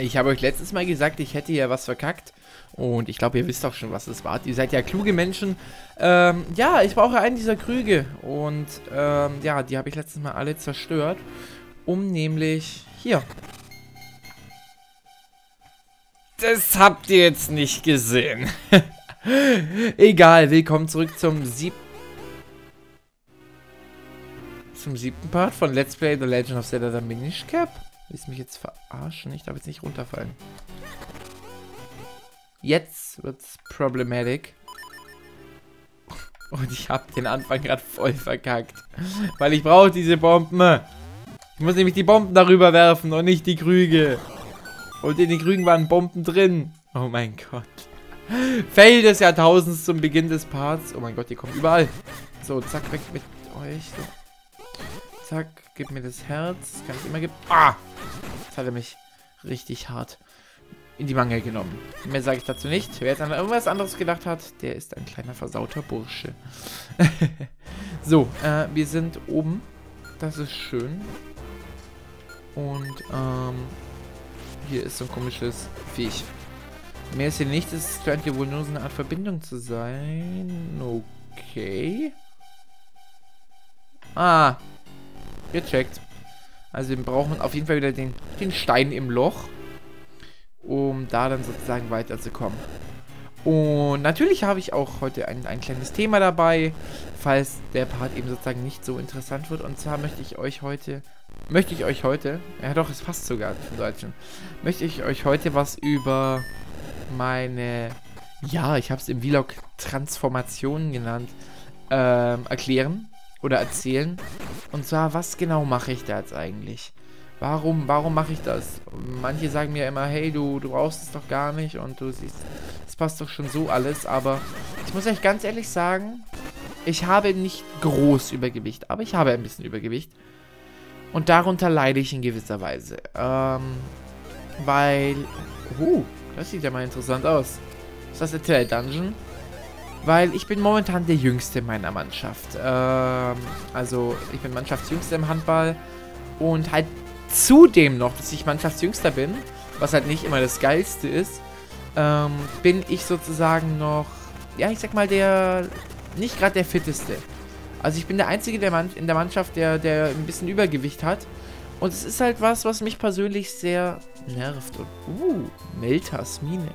Ich habe euch letztes Mal gesagt, ich hätte ja was verkackt. Und ich glaube, ihr wisst auch schon, was es war. Ihr seid ja kluge Menschen. Ähm, ja, ich brauche einen dieser Krüge. Und ähm, ja, die habe ich letztes Mal alle zerstört. Um nämlich hier. Das habt ihr jetzt nicht gesehen. Egal, willkommen zurück zum siebten zum siebten Part von Let's Play The Legend of Zelda The Minish Cap. Willst du mich jetzt verarschen? Ich darf jetzt nicht runterfallen. Jetzt wird's problematic. Und ich habe den Anfang gerade voll verkackt. Weil ich brauche diese Bomben. Ich muss nämlich die Bomben darüber werfen und nicht die Krüge. Und in den Krügen waren Bomben drin. Oh mein Gott. Fail des Jahrtausends zum Beginn des Parts. Oh mein Gott, die kommen überall. So, zack, weg mit euch. So. Zack, gib mir das Herz. Kann ich immer geben. Ah! Jetzt hat er mich richtig hart in die Mangel genommen. Mehr sage ich dazu nicht. Wer jetzt an irgendwas anderes gedacht hat, der ist ein kleiner versauter Bursche. so, äh, wir sind oben. Das ist schön. Und, ähm, hier ist so ein komisches Viech. Mehr ist hier nicht. Es scheint hier wohl nur so eine Art Verbindung zu sein. Okay. Ah. Gecheckt. Also wir brauchen auf jeden Fall wieder den, den Stein im Loch. Um da dann sozusagen weiterzukommen. Und natürlich habe ich auch heute ein, ein kleines Thema dabei, falls der Part eben sozusagen nicht so interessant wird. Und zwar möchte ich euch heute, möchte ich euch heute, ja doch, es passt sogar zum Deutschen, möchte ich euch heute was über meine, ja, ich habe es im Vlog Transformationen genannt, ähm, erklären oder erzählen. Und zwar, was genau mache ich da jetzt eigentlich? Warum, warum mache ich das? Manche sagen mir immer, hey, du, du brauchst es doch gar nicht und du siehst, es passt doch schon so alles, aber ich muss euch ganz ehrlich sagen, ich habe nicht groß Übergewicht, aber ich habe ein bisschen Übergewicht. Und darunter leide ich in gewisser Weise. Ähm, weil, uh, das sieht ja mal interessant aus. Ist das der Dungeon? Weil ich bin momentan der Jüngste in meiner Mannschaft. Ähm, also ich bin Mannschaftsjüngster im Handball. Und halt zudem noch, dass ich Mannschaftsjüngster bin, was halt nicht immer das Geilste ist, ähm, bin ich sozusagen noch, ja ich sag mal, der, nicht gerade der Fitteste. Also ich bin der Einzige der Mann in der Mannschaft, der, der ein bisschen Übergewicht hat. Und es ist halt was, was mich persönlich sehr nervt. Und, uh, Meltas Mine.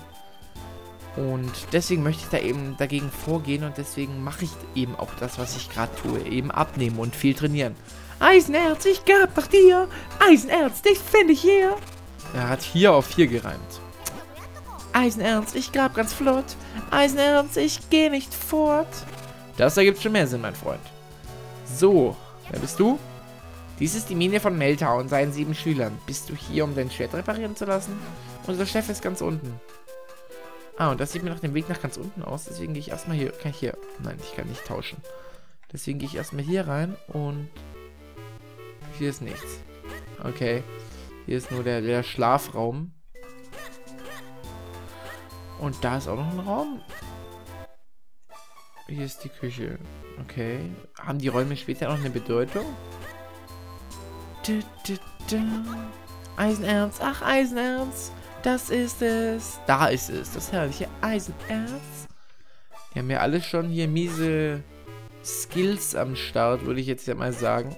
Und deswegen möchte ich da eben dagegen vorgehen und deswegen mache ich eben auch das, was ich gerade tue. Eben abnehmen und viel trainieren. Eisenerz, ich gab nach dir. Eisenerz, dich finde ich hier. Er hat hier auf hier gereimt. Eisenerz, ich grab ganz flott. Eisenerz, ich gehe nicht fort. Das ergibt schon mehr Sinn, mein Freund. So, wer bist du? Dies ist die Mine von Melta und seinen sieben Schülern. Bist du hier, um dein Schwert reparieren zu lassen? Unser Chef ist ganz unten. Ah, und das sieht mir nach dem Weg nach ganz unten aus. Deswegen gehe ich erstmal hier. Kann ich hier. Nein, ich kann nicht tauschen. Deswegen gehe ich erstmal hier rein und. Hier ist nichts. Okay. Hier ist nur der, der Schlafraum. Und da ist auch noch ein Raum. Hier ist die Küche. Okay. Haben die Räume später noch eine Bedeutung? Du, du, du. Eisenerz. Ach, Eisenerz. Das ist es. Da ist es. Das herrliche Eisenerz. Die haben ja alle schon hier miese Skills am Start, würde ich jetzt ja mal sagen.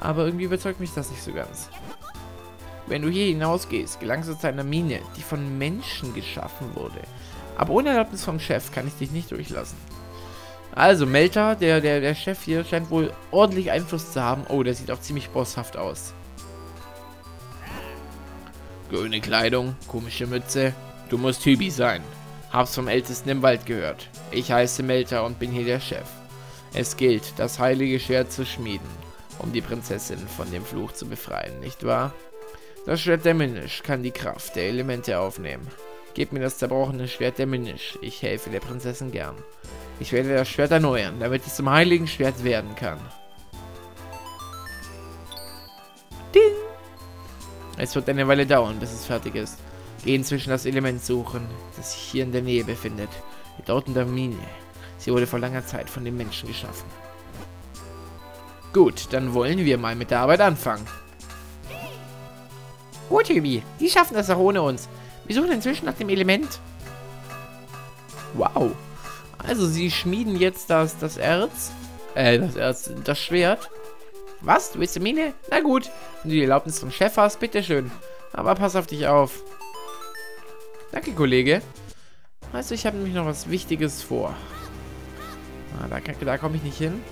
Aber irgendwie überzeugt mich das nicht so ganz. Wenn du hier hinausgehst, gelangst du zu einer Mine, die von Menschen geschaffen wurde. Aber ohne Erlaubnis vom Chef kann ich dich nicht durchlassen. Also, Melta, der, der, der Chef hier, scheint wohl ordentlich Einfluss zu haben. Oh, der sieht auch ziemlich bosshaft aus. Grüne Kleidung, komische Mütze. Du musst Hübi sein. Hab's vom Ältesten im Wald gehört. Ich heiße Melta und bin hier der Chef. Es gilt, das heilige Schwert zu schmieden, um die Prinzessin von dem Fluch zu befreien, nicht wahr? Das Schwert der Minisch kann die Kraft der Elemente aufnehmen. Gib mir das zerbrochene Schwert der Minisch. Ich helfe der Prinzessin gern. Ich werde das Schwert erneuern, damit es zum heiligen Schwert werden kann. Es wird eine Weile dauern, bis es fertig ist. Geh inzwischen das Element suchen, das sich hier in der Nähe befindet. Dort in der Mine. Sie wurde vor langer Zeit von den Menschen geschaffen. Gut, dann wollen wir mal mit der Arbeit anfangen. Gut, Hübi. Die schaffen das auch ohne uns. Wir suchen inzwischen nach dem Element. Wow. Also, sie schmieden jetzt das, das Erz. Äh, das Erz, das Schwert. Was? Du willst eine Mine? Na gut. Wenn du die Erlaubnis zum Chef hast, bitteschön. Aber pass auf dich auf. Danke, Kollege. Also, ich habe nämlich noch was Wichtiges vor. Ah, da, da komme ich nicht hin.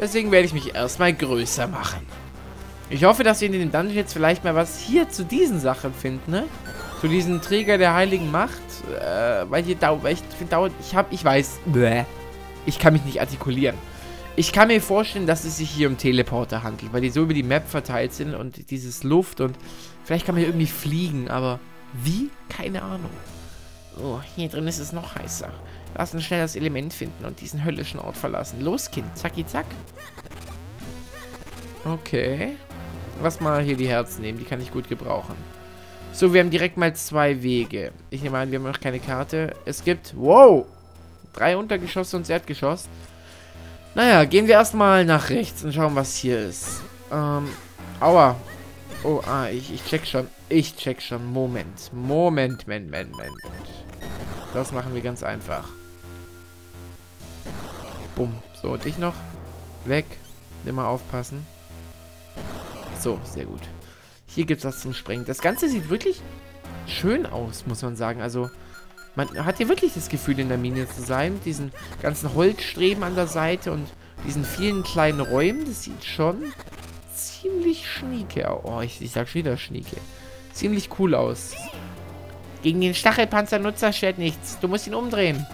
Deswegen werde ich mich erstmal größer machen. Ich hoffe, dass wir in den Dungeon jetzt vielleicht mal was hier zu diesen Sachen finden, ne? Zu diesen Träger der heiligen Macht. Äh, weil hier dauert, ich dauert, ich habe, ich weiß, bläh, ich kann mich nicht artikulieren. Ich kann mir vorstellen, dass es sich hier um Teleporter handelt, weil die so über die Map verteilt sind und dieses Luft und vielleicht kann man hier irgendwie fliegen, aber wie? Keine Ahnung. Oh, hier drin ist es noch heißer. Lass uns schnell das Element finden und diesen höllischen Ort verlassen. Los, Kind. Zacki, zack. Okay. Lass mal hier die Herzen nehmen. Die kann ich gut gebrauchen. So, wir haben direkt mal zwei Wege. Ich nehme an, wir haben noch keine Karte. Es gibt... Wow! Drei Untergeschosse und Erdgeschoss. Naja, gehen wir erstmal nach rechts und schauen, was hier ist. Ähm, aua. Oh, ah, ich, ich check schon. Ich check schon. Moment. Moment, Moment, Moment, Moment. Das machen wir ganz einfach. Bumm. So, dich noch. Weg. Immer aufpassen. So, sehr gut. Hier gibt es was zum Sprengen. Das Ganze sieht wirklich schön aus, muss man sagen. Also, man hat hier wirklich das Gefühl, in der Mine zu sein. Mit diesen ganzen Holzstreben an der Seite und diesen vielen kleinen Räumen. Das sieht schon ziemlich schnieke aus. Oh, ich, ich sag schon wieder schnieke. Ziemlich cool aus. Gegen den Stachelpanzernutzer steht nichts. Du musst ihn umdrehen.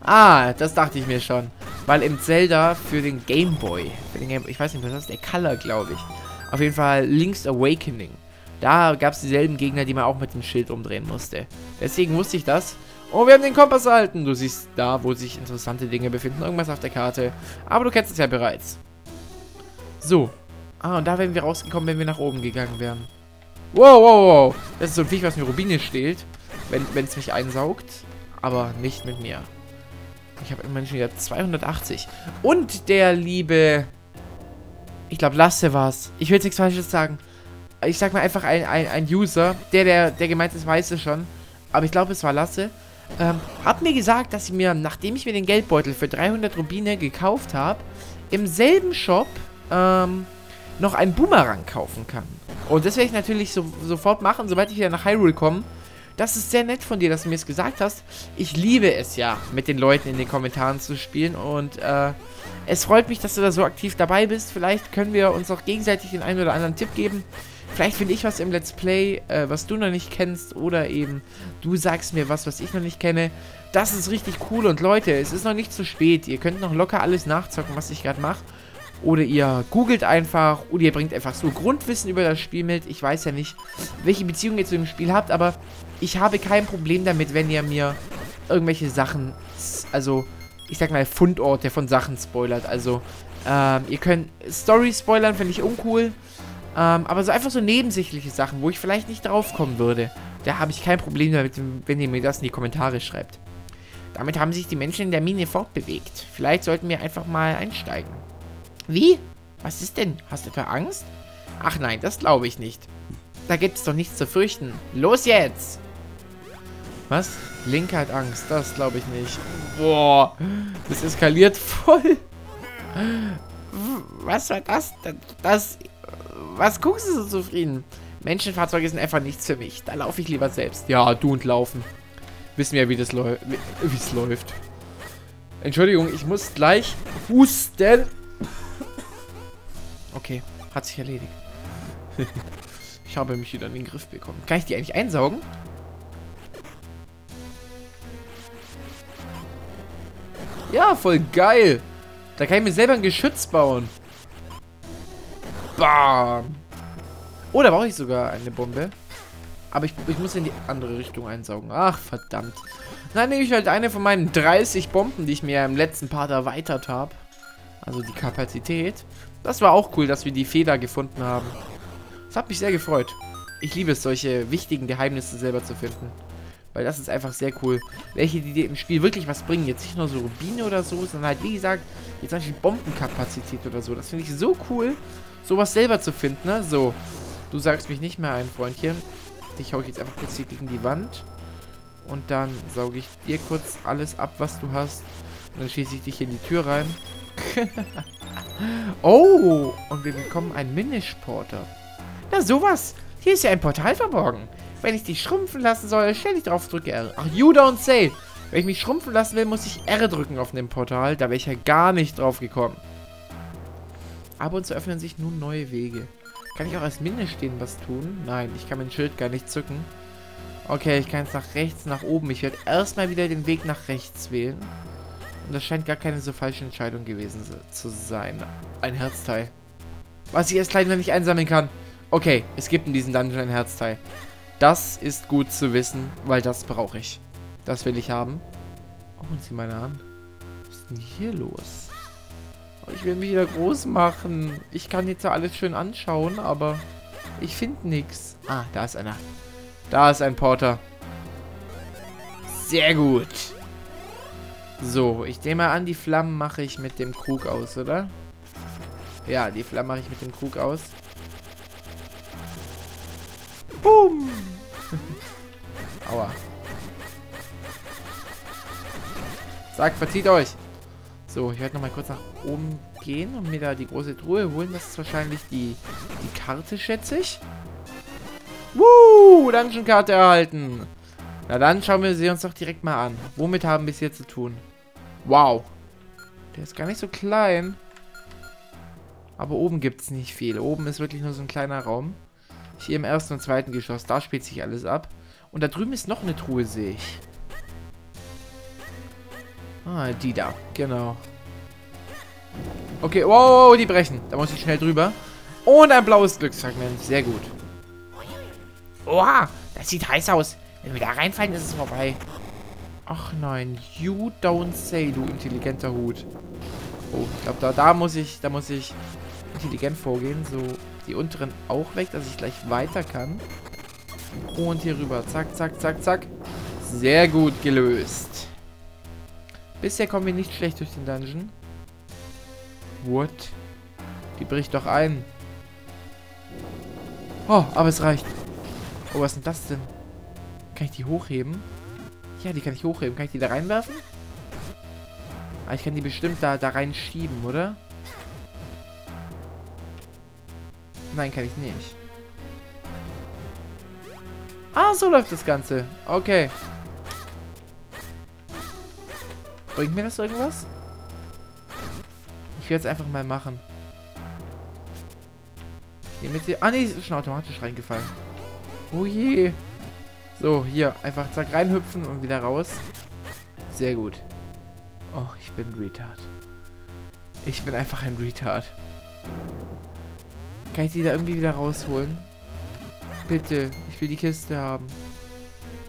Ah, das dachte ich mir schon. Weil im Zelda für den Game Boy, für den Game, ich weiß nicht, was das ist, der Color, glaube ich. Auf jeden Fall Link's Awakening. Da gab es dieselben Gegner, die man auch mit dem Schild umdrehen musste. Deswegen wusste ich das. Oh, wir haben den Kompass erhalten. Du siehst da, wo sich interessante Dinge befinden. Irgendwas auf der Karte. Aber du kennst es ja bereits. So. Ah, und da wären wir rausgekommen, wenn wir nach oben gegangen wären. Wow, wow, wow. Das ist so ein Viech, was mir Rubine stehlt. Wenn es mich einsaugt. Aber nicht mit mir. Ich habe immerhin schon wieder 280. Und der liebe... Ich glaube, Lasse war es. Ich will jetzt nichts Falsches sagen. Ich sag mal einfach ein, ein, ein User. Der, der, der gemeint ist, weiß es schon. Aber ich glaube, es war Lasse. Ähm, hat mir gesagt, dass ich mir, nachdem ich mir den Geldbeutel für 300 Rubine gekauft habe, im selben Shop ähm, noch einen Boomerang kaufen kann. Und das werde ich natürlich so, sofort machen, sobald ich wieder nach Hyrule komme. Das ist sehr nett von dir, dass du mir es gesagt hast. Ich liebe es ja, mit den Leuten in den Kommentaren zu spielen. Und äh, es freut mich, dass du da so aktiv dabei bist. Vielleicht können wir uns auch gegenseitig den einen oder anderen Tipp geben. Vielleicht finde ich was im Let's Play, äh, was du noch nicht kennst. Oder eben du sagst mir was, was ich noch nicht kenne. Das ist richtig cool. Und Leute, es ist noch nicht zu spät. Ihr könnt noch locker alles nachzocken, was ich gerade mache. Oder ihr googelt einfach. Oder ihr bringt einfach so Grundwissen über das Spiel mit. Ich weiß ja nicht, welche Beziehung ihr zu dem Spiel habt. Aber ich habe kein Problem damit, wenn ihr mir irgendwelche Sachen, also ich sag mal Fundorte von Sachen spoilert. Also ähm, ihr könnt Story spoilern, finde ich uncool. Ähm, aber so einfach so nebensächliche Sachen, wo ich vielleicht nicht drauf kommen würde. Da habe ich kein Problem damit, wenn ihr mir das in die Kommentare schreibt. Damit haben sich die Menschen in der Mine fortbewegt. Vielleicht sollten wir einfach mal einsteigen. Wie? Was ist denn? Hast du etwa Angst? Ach nein, das glaube ich nicht. Da gibt es doch nichts zu fürchten. Los jetzt! Was? Link hat Angst. Das glaube ich nicht. Boah. Das eskaliert voll. Was war das? Das... Was guckst du so zufrieden? Menschenfahrzeuge sind einfach nichts für mich. Da laufe ich lieber selbst. Ja, du und laufen. Wissen wir, wie das läuft. Wie es läuft. Entschuldigung, ich muss gleich husten. Okay, hat sich erledigt. ich habe mich wieder in den Griff bekommen. Kann ich die eigentlich einsaugen? Ja, voll geil. Da kann ich mir selber ein Geschütz bauen. Bam. Oh, da brauche ich sogar eine Bombe. Aber ich, ich muss in die andere Richtung einsaugen. Ach, verdammt. Dann nehme ich halt eine von meinen 30 Bomben, die ich mir im letzten Part erweitert habe. Also die Kapazität. Das war auch cool, dass wir die Feder gefunden haben. Das hat mich sehr gefreut. Ich liebe es, solche wichtigen Geheimnisse selber zu finden. Weil das ist einfach sehr cool. Welche, die dir im Spiel wirklich was bringen. Jetzt nicht nur so Rubine oder so, sondern halt, wie gesagt, jetzt zum Bombenkapazität oder so. Das finde ich so cool, sowas selber zu finden, ne? So. Du sagst mich nicht mehr ein, Freundchen. Dich hau ich jetzt einfach kurz hier gegen die Wand. Und dann sauge ich dir kurz alles ab, was du hast. Und dann schieße ich dich in die Tür rein. oh, und wir bekommen einen Minish-Porter. Na sowas. Hier ist ja ein Portal verborgen. Wenn ich dich schrumpfen lassen soll, dich drauf, drücke R. Ach, you don't say. Wenn ich mich schrumpfen lassen will, muss ich R drücken auf dem Portal. Da wäre ich ja gar nicht drauf gekommen. Ab und zu öffnen sich nun neue Wege. Kann ich auch als Minde stehen was tun? Nein, ich kann mein Schild gar nicht zücken. Okay, ich kann jetzt nach rechts, nach oben. Ich werde erstmal wieder den Weg nach rechts wählen. Und das scheint gar keine so falsche Entscheidung gewesen zu sein. Ein Herzteil. Was ich erst leider nicht einsammeln kann. Okay, es gibt in diesem Dungeon ein Herzteil. Das ist gut zu wissen, weil das brauche ich. Das will ich haben. Oh, und sieh meine an. Was ist denn hier los? Oh, ich will mich wieder groß machen. Ich kann jetzt ja alles schön anschauen, aber ich finde nichts. Ah, da ist einer. Da ist ein Porter. Sehr gut. So, ich nehme mal an, die Flammen mache ich mit dem Krug aus, oder? Ja, die Flammen mache ich mit dem Krug aus. Aua. Sagt, verzieht euch. So, ich werde nochmal kurz nach oben gehen und mir da die große Truhe holen. Das ist wahrscheinlich die, die Karte, schätze ich. Woo! Dungeon-Karte erhalten. Na dann schauen wir sie uns doch direkt mal an. Womit haben wir es hier zu tun? Wow. Der ist gar nicht so klein. Aber oben gibt es nicht viel. Oben ist wirklich nur so ein kleiner Raum. Hier im ersten und zweiten Geschoss. Da spielt sich alles ab. Und da drüben ist noch eine Truhe, sehe ich. Ah, die da. Genau. Okay, wow, die brechen. Da muss ich schnell drüber. Und ein blaues Glücksfragment. Sehr gut. Oha, das sieht heiß aus. Wenn wir da reinfallen, ist es vorbei. Ach nein, you don't say, du intelligenter Hut. Oh, ich glaube, da, da muss ich, da muss ich intelligent vorgehen. So, die unteren auch weg, dass ich gleich weiter kann. Und hier rüber. Zack, zack, zack, zack. Sehr gut gelöst. Bisher kommen wir nicht schlecht durch den Dungeon. What? Die bricht doch ein. Oh, aber es reicht. Oh, was ist denn das denn? Kann ich die hochheben? Ja, die kann ich hochheben. Kann ich die da reinwerfen? Ah, ich kann die bestimmt da, da reinschieben, oder? Nein, kann ich nicht. Ah, so läuft das Ganze. Okay. Bringt mir das irgendwas? Ich werde es einfach mal machen. Hier mit Ah, nee, ist schon automatisch reingefallen. Oh je. So, hier. Einfach zack reinhüpfen und wieder raus. Sehr gut. Oh, ich bin Retard. Ich bin einfach ein Retard. Kann ich die da irgendwie wieder rausholen? Bitte. Ich will die Kiste haben.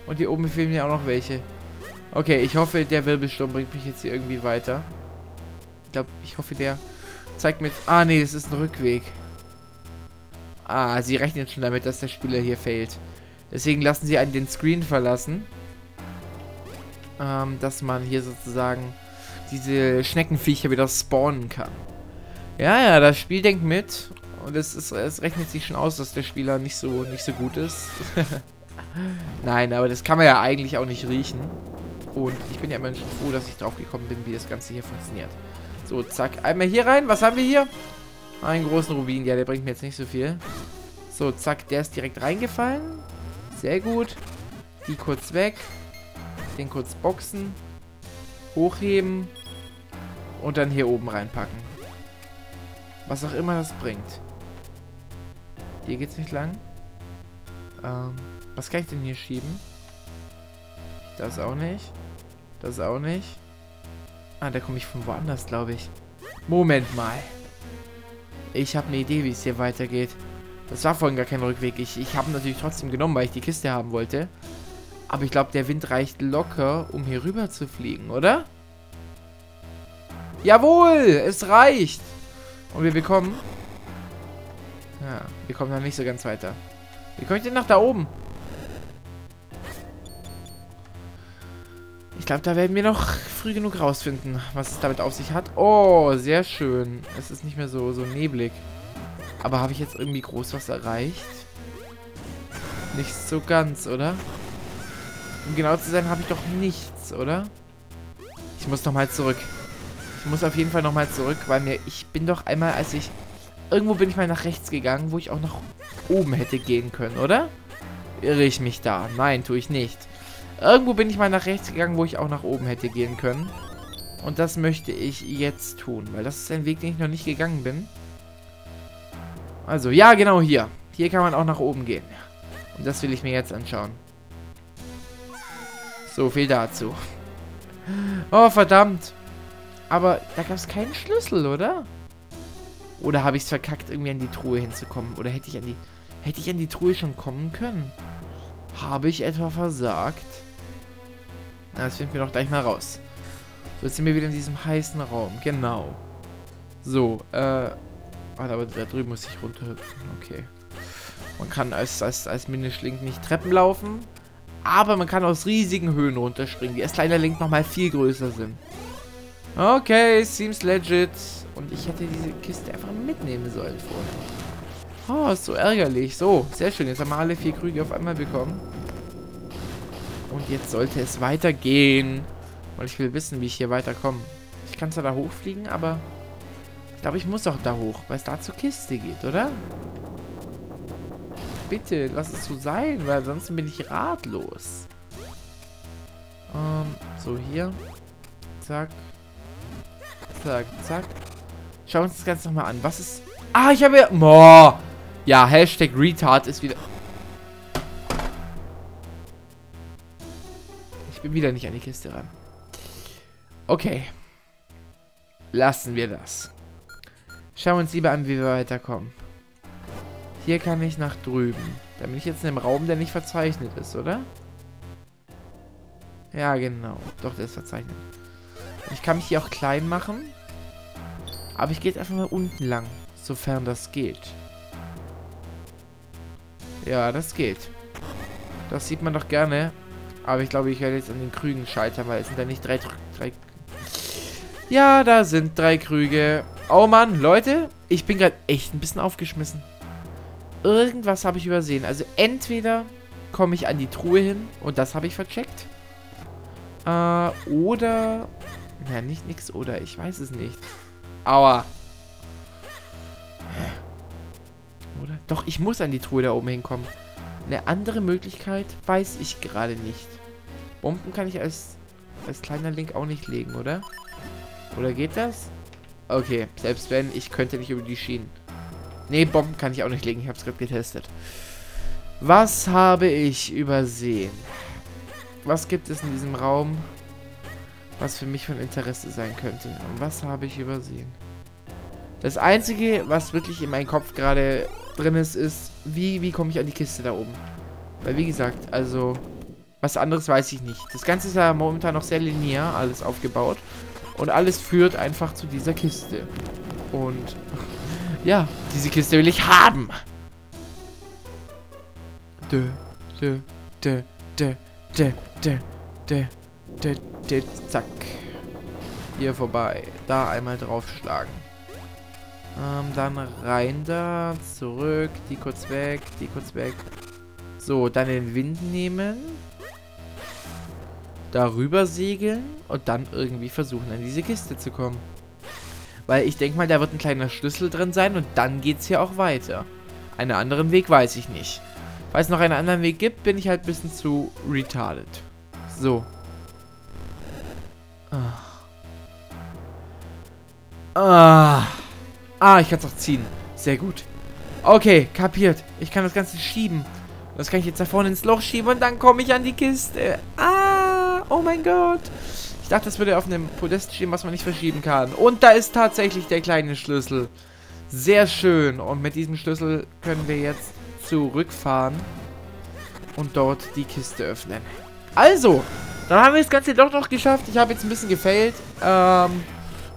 Und hier oben fehlen mir auch noch welche. Okay, ich hoffe, der Wirbelsturm bringt mich jetzt hier irgendwie weiter. Ich glaube, ich hoffe, der zeigt mir... Ah, nee, es ist ein Rückweg. Ah, sie rechnen schon damit, dass der Spieler hier fehlt. Deswegen lassen sie einen den Screen verlassen. Ähm, dass man hier sozusagen diese Schneckenviecher wieder spawnen kann. Ja, ja, das Spiel denkt mit. Und es, ist, es rechnet sich schon aus, dass der Spieler nicht so, nicht so gut ist. Nein, aber das kann man ja eigentlich auch nicht riechen. Und ich bin ja immer schon froh, dass ich drauf gekommen bin, wie das Ganze hier funktioniert. So, zack. Einmal hier rein. Was haben wir hier? Einen großen Rubin. Ja, der bringt mir jetzt nicht so viel. So, zack. Der ist direkt reingefallen. Sehr gut. Die kurz weg. Den kurz boxen. Hochheben. Und dann hier oben reinpacken. Was auch immer das bringt. Hier geht's nicht lang. Ähm, was kann ich denn hier schieben? Das auch nicht. Das auch nicht. Ah, da komme ich von woanders, glaube ich. Moment mal. Ich habe eine Idee, wie es hier weitergeht. Das war vorhin gar kein Rückweg. Ich, ich habe natürlich trotzdem genommen, weil ich die Kiste haben wollte. Aber ich glaube, der Wind reicht locker, um hier rüber zu fliegen, oder? Jawohl, es reicht. Und wir bekommen... Ja, wir kommen dann nicht so ganz weiter. Wie komme ich denn nach da oben? Ich glaube, da werden wir noch früh genug rausfinden, was es damit auf sich hat. Oh, sehr schön. Es ist nicht mehr so, so neblig. Aber habe ich jetzt irgendwie groß was erreicht? Nicht so ganz, oder? Um genau zu sein, habe ich doch nichts, oder? Ich muss nochmal zurück. Ich muss auf jeden Fall nochmal zurück, weil mir... Ich bin doch einmal, als ich... Irgendwo bin ich mal nach rechts gegangen, wo ich auch nach oben hätte gehen können, oder? Irre ich mich da? Nein, tue ich nicht. Irgendwo bin ich mal nach rechts gegangen, wo ich auch nach oben hätte gehen können. Und das möchte ich jetzt tun, weil das ist ein Weg, den ich noch nicht gegangen bin. Also, ja, genau hier. Hier kann man auch nach oben gehen. Und das will ich mir jetzt anschauen. So viel dazu. Oh, verdammt. Aber da gab es keinen Schlüssel, oder? Oder habe ich es verkackt, irgendwie an die Truhe hinzukommen? Oder hätte ich an die... Hätte ich an die Truhe schon kommen können? Habe ich etwa versagt? Na, das finden wir doch gleich mal raus. So, jetzt sind wir wieder in diesem heißen Raum. Genau. So, äh... aber da drüben muss ich runterhüpfen. Okay. Man kann als, als, als Minischlink nicht Treppen laufen. Aber man kann aus riesigen Höhen runterspringen, die als kleiner Link nochmal viel größer sind. Okay, seems legit. Und ich hätte diese Kiste einfach mitnehmen sollen vorher. Oh, ist so ärgerlich. So, sehr schön. Jetzt haben wir alle vier Krüge auf einmal bekommen. Und jetzt sollte es weitergehen. Weil ich will wissen, wie ich hier weiterkomme. Ich kann zwar da hochfliegen, aber... Ich glaube, ich muss auch da hoch, weil es da zur Kiste geht, oder? Bitte, lass es so sein, weil ansonsten bin ich ratlos. Ähm, so hier. Zack. Zack, zack. Schauen wir uns das Ganze nochmal an. Was ist... Ah, ich habe ja... Boah. Ja, Hashtag Retard ist wieder... Ich bin wieder nicht an die Kiste ran. Okay. Lassen wir das. Schauen wir uns lieber an, wie wir weiterkommen. Hier kann ich nach drüben. Da bin ich jetzt in einem Raum, der nicht verzeichnet ist, oder? Ja, genau. Doch, der ist verzeichnet. Ich kann mich hier auch klein machen. Aber ich gehe jetzt einfach mal unten lang. Sofern das geht. Ja, das geht. Das sieht man doch gerne. Aber ich glaube, ich werde jetzt an den Krügen scheitern, weil es sind da nicht drei, drei... Ja, da sind drei Krüge. Oh Mann, Leute, ich bin gerade echt ein bisschen aufgeschmissen. Irgendwas habe ich übersehen. Also entweder komme ich an die Truhe hin und das habe ich vercheckt. Äh, oder... Ja, nicht nix oder. Ich weiß es nicht. Aua. Oder? Doch, ich muss an die Truhe da oben hinkommen. Eine andere Möglichkeit weiß ich gerade nicht. Bomben kann ich als, als kleiner Link auch nicht legen, oder? Oder geht das? Okay, selbst wenn, ich könnte nicht über die Schienen. Ne, Bomben kann ich auch nicht legen. Ich habe es gerade getestet. Was habe ich übersehen? Was gibt es in diesem Raum, was für mich von Interesse sein könnte. Und was habe ich übersehen? Das Einzige, was wirklich in meinem Kopf gerade drin ist, ist, wie, wie komme ich an die Kiste da oben? Weil wie gesagt, also, was anderes weiß ich nicht. Das Ganze ist ja momentan noch sehr linear alles aufgebaut. Und alles führt einfach zu dieser Kiste. Und ja, diese Kiste will ich haben. Dö, dö, dö, dö, dö, dö, dö zack. Hier vorbei. Da einmal draufschlagen. Ähm, dann rein da, zurück, die kurz weg, die kurz weg. So, dann den Wind nehmen. Darüber segeln und dann irgendwie versuchen, an diese Kiste zu kommen. Weil ich denke mal, da wird ein kleiner Schlüssel drin sein und dann geht es hier auch weiter. Einen anderen Weg weiß ich nicht. Falls es noch einen anderen Weg gibt, bin ich halt ein bisschen zu retarded. So. Ah. Ah. Ah, ich kann es auch ziehen. Sehr gut. Okay, kapiert. Ich kann das Ganze schieben. Das kann ich jetzt da vorne ins Loch schieben und dann komme ich an die Kiste. Ah, oh mein Gott. Ich dachte, das würde auf einem Podest stehen, was man nicht verschieben kann. Und da ist tatsächlich der kleine Schlüssel. Sehr schön. Und mit diesem Schlüssel können wir jetzt zurückfahren und dort die Kiste öffnen. Also, dann haben wir das Ganze doch noch geschafft. Ich habe jetzt ein bisschen gefailt. Ähm,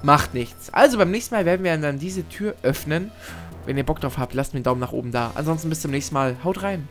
macht nichts. Also, beim nächsten Mal werden wir dann diese Tür öffnen. Wenn ihr Bock drauf habt, lasst mir einen Daumen nach oben da. Ansonsten bis zum nächsten Mal. Haut rein.